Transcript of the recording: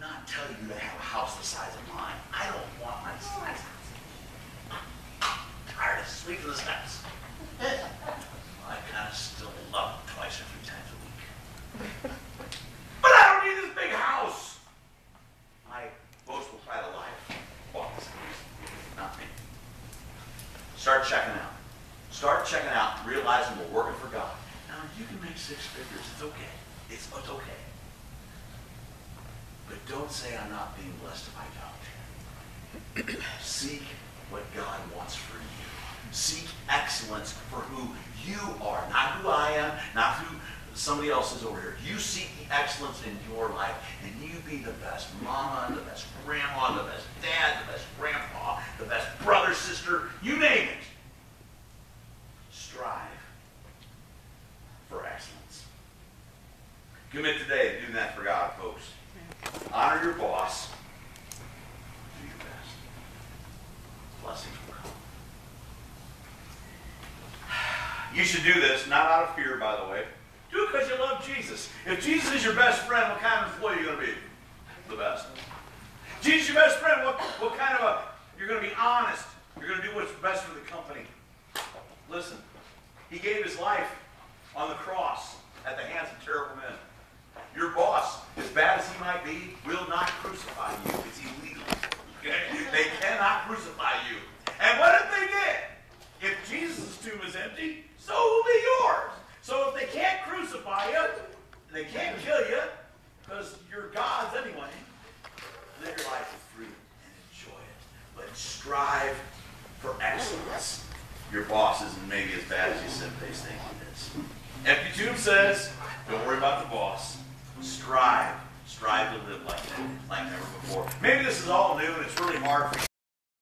not tell you to have a house the size of mine. I don't want my size. I'm tired of sweeping the steps. I kind of still love it twice or three times a week. But I don't need this big house. My boastful pride of life bought this not me. Start checking out. Start checking out, realizing we're working for God. Now, you can make six figures. It's okay. It's, it's okay. But don't say I'm not being blessed if I don't. Seek what God wants for you. Seek excellence for who you are, not who I am, not who somebody else is over here. You seek the excellence in your life, and you be the best mama, the best grandma, the best dad, the best grandpa, the best brother, sister, you name it. Strive for excellence. Commit today to doing that for God, folks. Honor your boss. Do your best. Blessings. You should do this, not out of fear, by the way. Do it because you love Jesus. If Jesus is your best friend, what kind of employee are you going to be? The best. Jesus your best friend, what, what kind of a, you're going to be honest. You're going to do what's best for the company. Listen, he gave his life on the cross at the hands of terrible men. Your boss, as bad as he might be, will not crucify you. It's illegal. Okay? They cannot crucify you. And what if they did? If Jesus' tomb is empty, so will be yours. So if they can't crucify you, they can't kill you, because you're God's anyway, live your life with freedom and enjoy it. But strive for excellence. Your boss isn't maybe as bad as you simply think it is. Empty tomb says, don't worry about the boss. Strive. Strive to live like that, like never before. Maybe this is all new and it's really hard for